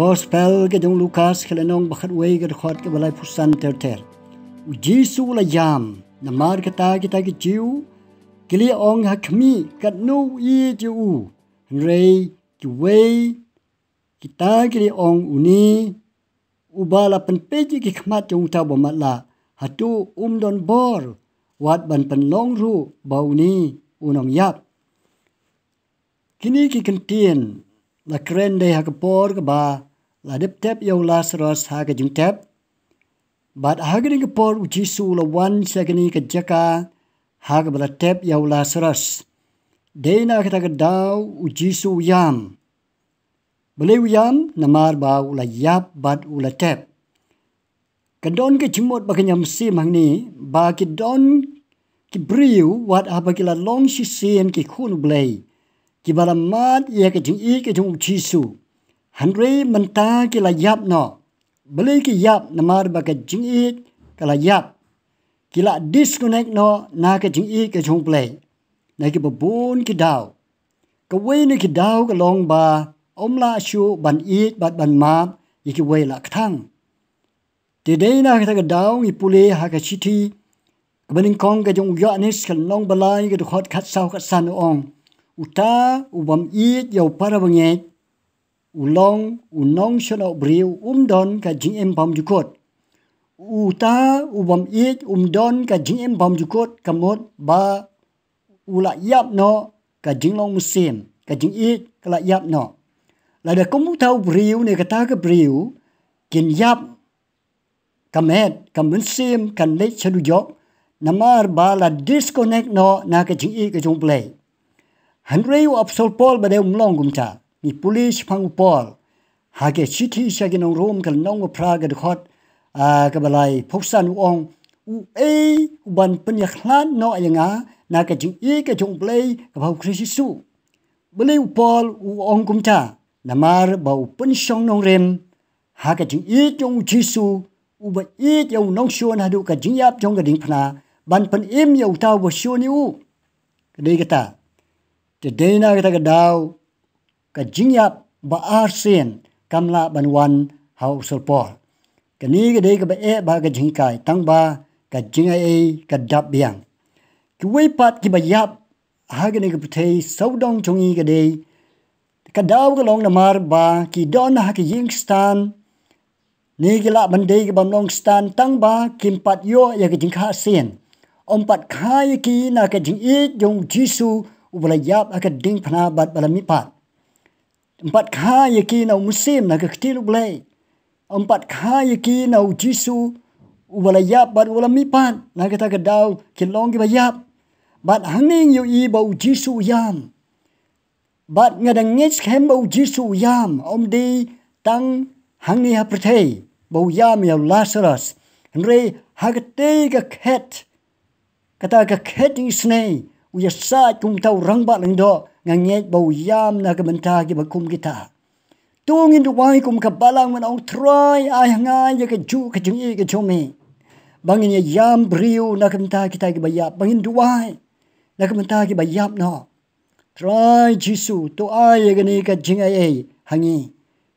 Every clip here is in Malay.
Gospel ke jong Lukas ke lenong bakat wei ke dekat ke balai pusan ter ter. U Jisu la jam na mar kata kita ke jiu kili ong ha kmi kat nu i jiu. Wei kita kili ong uni ubala pen peji ki khmat jong ta bo matla hatu um don bor wat ban pen long ru bau ni unong yap kini ki kentien la kren de ha kapor ka ba la dip tep yo lazarus ha ka jing tep bat ha ga ding kapor u jisu la wan sa kini ka jaka ha ka ba tep yo lazarus de na ka dau u jisu yam bele u yam na mar ba u yap bat u la tep ka don ke chimot ba nyam si mang ni ba ki don ki briu wat ha ba la long si sien ki khun blei. Ki bala mat ye ke jing i ke jung chi su han re man ta ki la yap no bele ki yap na mar ba ke jing i ka la yap ki la disconnect no na ke jing i ke jung play na ki ba bun ki daw ka we ni ki daw ka long ba om la shu ban i bat ban ma ye ki we la thang te de na ka ka daw i pule ha ka chi thi. Ka ban kong ka jung ya nis ka long ba lai ka khot khat sau ka san ong. Uta ubam it yau para bange ulong unong shona briu umdon ka jing em bam jukot. Uta ubam it umdon ka jing em bam jukot. Kamot ba ula yap no ka jing long musim ka jing it kala yap no. La da komu tau briu ne ka ta ka briu kin yap kamet kam musim kan le chadu jok namar ba la disconnect no na ka jing it ka jong play. Henry wa apsol Paul ba deu mlong gum cha ni police phang Paul ha ke city sha ke nong rom kal nong praga de khot a ka balai phoksan u ong u e u ban pen ya khlan no ayanga na ka jing e ka jong play ka phau krisi su. Bele u Paul u ong gum cha na mar ba u pen shong nong rem. Ha ka jing e jong jisu u ba e yo nong shuan ha du ka jing yap jong ka ding phna ban pen im yo ta wo shu ni u. Ka dei ka ta. Te dena kita ke dau ka jingyap ba arsen kamla banwan hau sulpor ke ni ke dei ke ba e ba ke jingkai tang ba ka jingai e ka dap biang. Ki wei pat ki ba yap ha ke pthei saudong chungi ke dei. Ka dau ke long na mar ba ki don ha ke ying stan. Ni ke la ban dei ke bam long stan tang ba kim pat yo ya ke jingkha sen. Om pat khai ki na ke jing e jong jisu ubala yap aka ding phna bat bala mi pat Empat ki nau musim na kektil ublay. Empat ki nau jisu ubalayap bat ulamipat na kita kedaw kilong gibayap. Bat hanging yu i bau jisu yam. Bat ngadangis kem bau jisu yam. Om di tang hangi ha pertei. Bau yam yau Lazarus. Henry hagate ga ket. Kata ga ket isnei. Ka khet ni snei uya sa kum tau rang ba lang do ngang nge bau yam na ka menta ki ba kum kita tung in wai kum ka balang man ong try ai nga ya ka ju ka jing i ka chome bangin ya yam briu na ka menta kita ki ba ya bangin duai na ka menta ki ba yap no. Try jisu to ai ya ni ka jing ai hangi.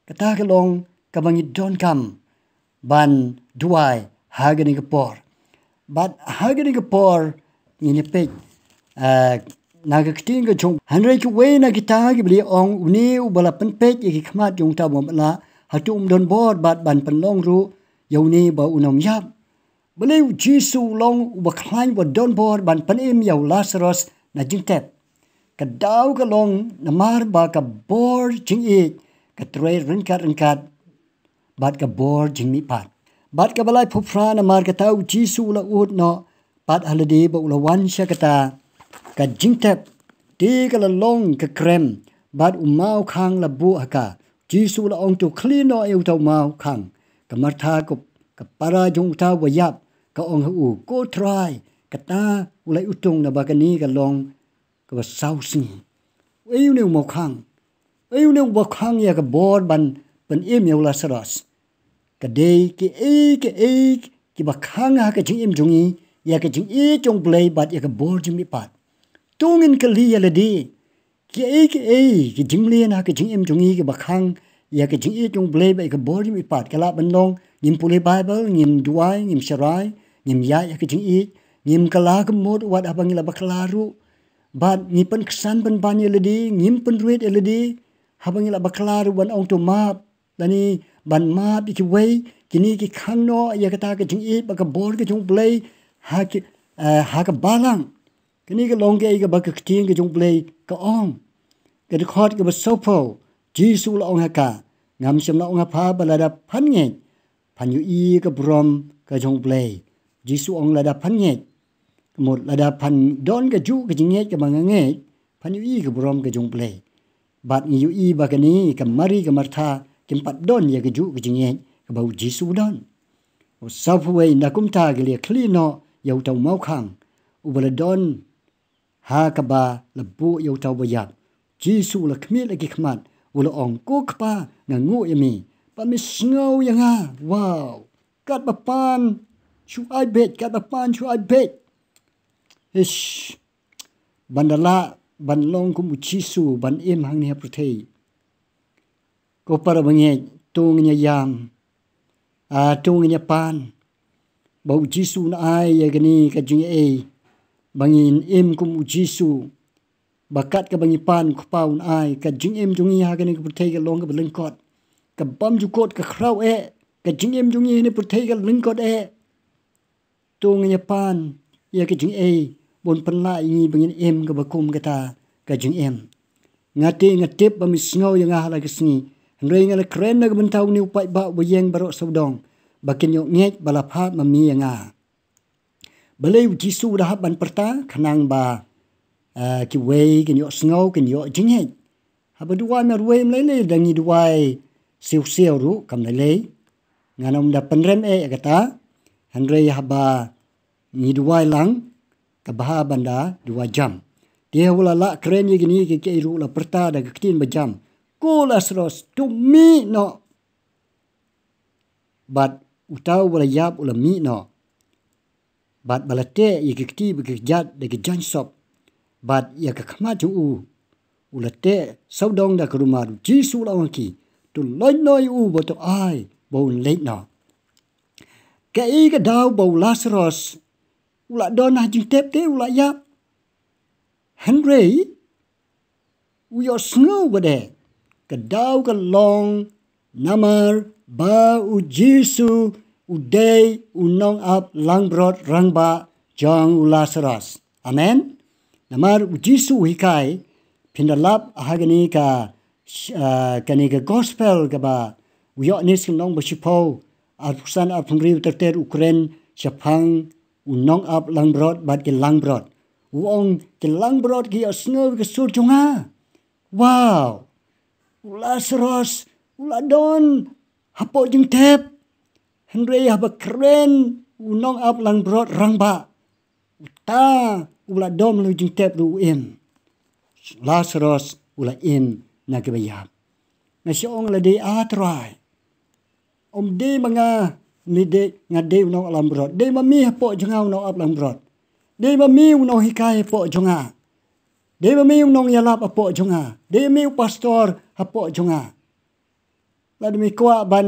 Kata ka long ka bangin don kam. Ban duai ha ga ni ka por but ha ga ni ka por ni ni pe naga kting ga chung hanre ki we na kita gi bli ong uni u bala pen pe ki khma chung ta bom la ha tu um don bor bat ban pen long ru yo ni ba unom yap bli u jisu long u ba khlain ba don bor ban pen im yo lazarus na jing tep ka daw ka long na mar ba ka bor jing i ka tre rin kat rin kat bat ka bor jing mi pat bat ka balai phupra na mar ka tau jisu la ut no pat halade ba ula wan shakata ka jingtep ti ka la long ka krem bad u mau khang la bu aka jisu la ong tu clean no eu tau mau khang. Ka mar tha ko, ka para jong ta wa yap. Ka ong hu ko try ka ta u lai u na ba ka ni ka long, ka ba sau si eu ne mo khang. Eu ne mo khang ya ka bor ban ban em eu la saras ka de ki e ki e ki ba khang ha ka jing em jong ya ka jing e jong play bat ya ka bor jing mi pat. Tungin ka li ya di. Ki e ki e ki jing li na ki jing im jung i ki bakhang ya ke jing it jong ble ba ke bol mi pat kala ban long nim puli bible nim duai nim sharai nim ya ya ke jing it nim kala mod wat abang la baklaru bat ni pen kesan pen ban ye ledi nim pen ruit ye ledi habang la baklaru ban ong to map dani ban map ki wei kini ki khano ya kata ke jing it ba ke bol ke jong ble. Ha ki ha ka balang kini ke long ke ba ke ting ke jong ble ka ong? Ke de khot ke ba sopo jisu la ong ha ka ngam sim la ong ha pha ba la da phan nge phan yu i ke brom ke jong ble jisu ong la da phan nge một là đa phần đón cái chú cái nghe cái bằng nghe phần yu y cái brom cái jong play. Bat yu y ba cái ni cái mari cái martha. Cái pat đón ya cái chú cái nghe cái bau jisu đón o subway na kum ta cái le clean no yau tau mau khang u bala đón ha ka ba la bu yau tau ba ya jisu la khmi la ki khmat u la ong ko khpa na ngu yami pa mi snow yanga wow. Kat ba pan chu ai bet. Kat ba pan chu ai bet. Ish. Bandala ban long kum chi su ban im hang ni apruthei ko para bange tung nya yam a tung nya pan. Bau chi su na ai ya gani ka jing e bangin im kum chi su bakat ka bangi pan ko paun ai. Ka jing im jung ya gani ka pruthei ka long ka bling kot ka bam ju kot ka khrau e. Ka jing im jung ni pruthei ka ling kot e. Tung nya pan ya ka jing e bon penla ini bangin em ke bakum kata ka jing em ngati ngatip ba misngo yang ah la kesni ngrei ngala kren na bentau ni upai ba bo yeng baro sodong bakin balai uji dah ban perta khanang ba ki wei kin yo sngo kin yo jing he ha ba duwa mer wei mle le duwai siu siu ru kam le le nganom da penrem kata hanrei haba ni lang banda dua jam. Dia wala la keren ye gini ke keiru la perta da ketin ba jam. Ko la sros to mi no. But utau wala yap ula mi no. But balate ye ke kti ba ke jat da ke jan sop. But ye ke kama ju u. Ula te saudong da ke rumah du jisu la wanki. Tu loy loy u ba tu ai un leit no. Ke i ke dau u lasros ula dona jing tep te ula ya henry u yo snow bade ka dau ka long namar ba u jisu u day u nong up lang brot rang ba jong u lasaras amen. Namar u jisu hikai pindalap ahagani ka uh, kani ka gospel ka ba u yo nis nong ba shipo arpusan arpungri uterter ukren Japan unong ap lang brot bat ke lang brot. Uong ke lang brot ki asngo ke sur chunga. Wow! Lazarus uladon hapo jing tep henry haba kren unong ap lang brot rang ba uta uladom lu jing tep lu im lazarus ula im na ke bayap na siong la de atrai om de mga ni de nga de no alam brot de ma mi po jonga no alam brot de ma mi no hikai po jonga de ma mi no ya lap po jonga de mi pastor ha po jonga la de mi kwa ban